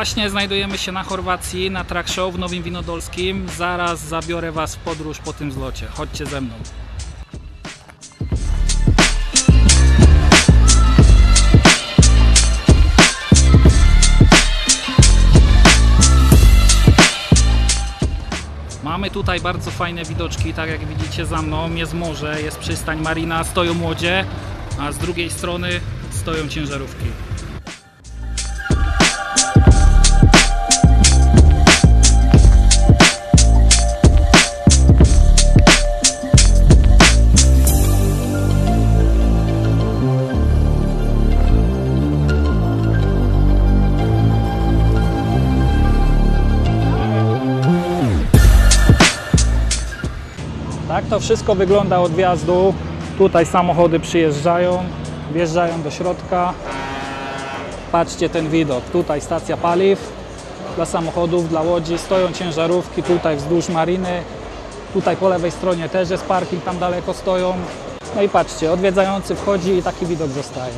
Właśnie znajdujemy się na Chorwacji, na track show w Nowym Winodolskim. Zaraz zabiorę Was w podróż po tym zlocie. Chodźcie ze mną. Mamy tutaj bardzo fajne widoczki, tak jak widzicie za mną jest morze, jest przystań marina, stoją łodzie, a z drugiej strony stoją ciężarówki. To wszystko wygląda od wjazdu. Tutaj samochody przyjeżdżają, wjeżdżają do środka. Patrzcie ten widok. Tutaj stacja paliw dla samochodów, dla łodzi. Stoją ciężarówki tutaj wzdłuż mariny. Tutaj po lewej stronie też jest parking, tam daleko stoją. No i patrzcie, odwiedzający wchodzi i taki widok zostaje.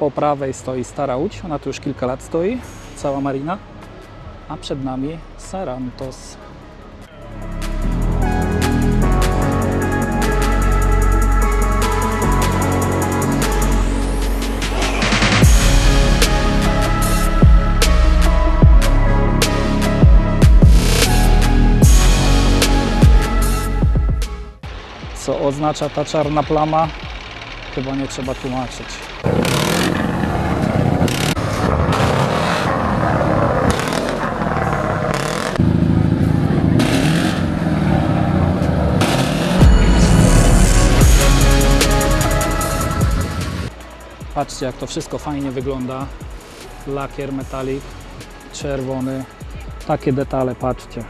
Po prawej stoi Stara Łódź, ona tu już kilka lat stoi, cała marina, a przed nami Sarantos. Co oznacza ta czarna plama? Chyba nie trzeba tłumaczyć. Patrzcie jak to wszystko fajnie wygląda. Lakier metalik, czerwony. Takie detale, patrzcie.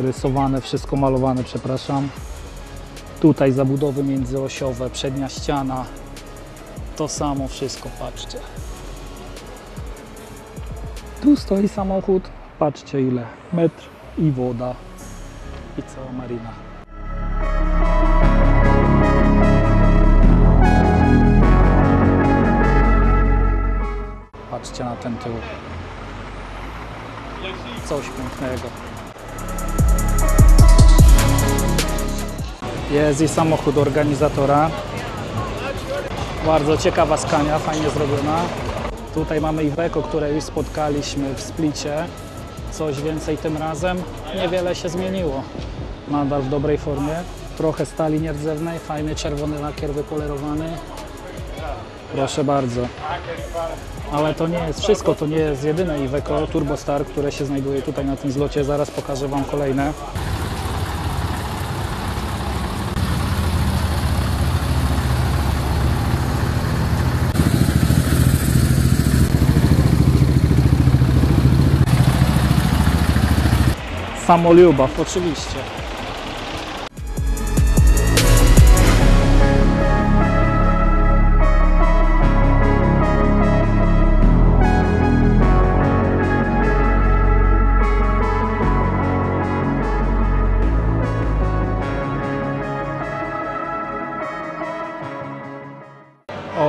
Rysowane, wszystko malowane, przepraszam. Tutaj zabudowy międzyosiowe, przednia ściana. To samo wszystko, patrzcie. Tu stoi samochód. Patrzcie ile. Metr i woda. I cała marina. Na ten tył. Coś pięknego. Jest i samochód organizatora. Bardzo ciekawa skania, fajnie zrobiona. Tutaj mamy Iveco, które już spotkaliśmy w Splicie. Coś więcej tym razem. Niewiele się zmieniło. Nadal w dobrej formie. Trochę stali nierdzewnej, fajny czerwony lakier wypolerowany. Proszę bardzo. Ale to nie jest wszystko, to nie jest jedyne Iveco Turbostar, które się znajduje tutaj na tym zlocie. Zaraz pokażę Wam kolejne. Samolubaw, oczywiście.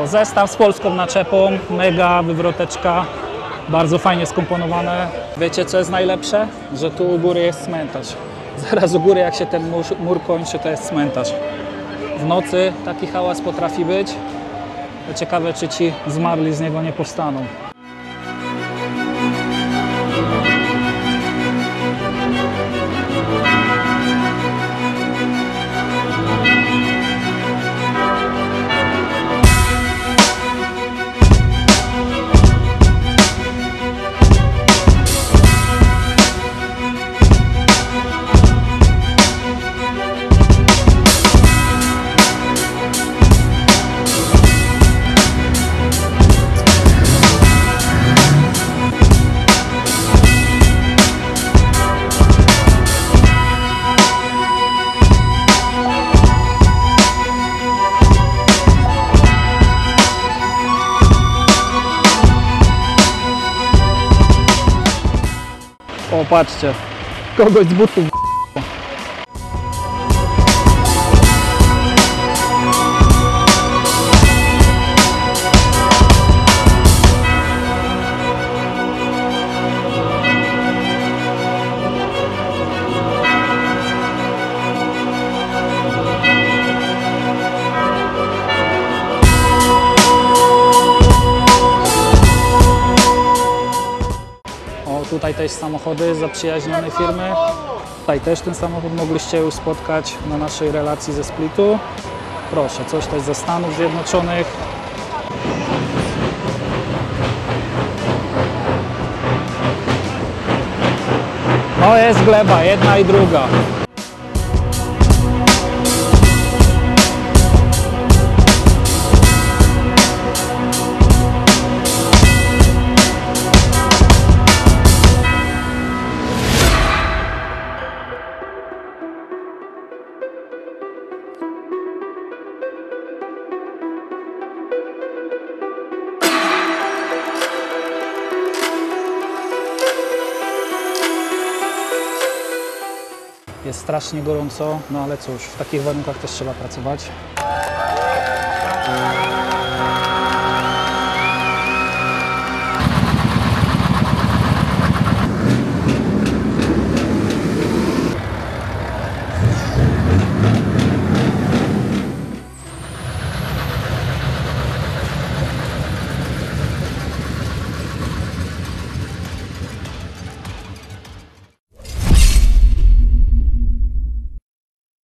Zestaw z polską naczepą, mega wywroteczka, bardzo fajnie skomponowane. Wiecie co jest najlepsze? Że tu u góry jest cmentarz. Zaraz u góry jak się ten mur, mur kończy to jest cmentarz. W nocy taki hałas potrafi być. Ciekawe czy ci zmarli z niego nie powstaną. Patrzcie. Kogoś z butów tutaj też samochody zaprzyjaźnionej firmy. Tutaj też ten samochód mogliście już spotkać na naszej relacji ze Splitu. Proszę, coś też ze Stanów Zjednoczonych. No jest gleba, jedna i druga. Jest strasznie gorąco, no ale cóż, w takich warunkach też trzeba pracować.